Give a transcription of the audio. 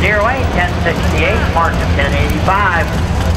Deer Way, 1068, marked at 1085.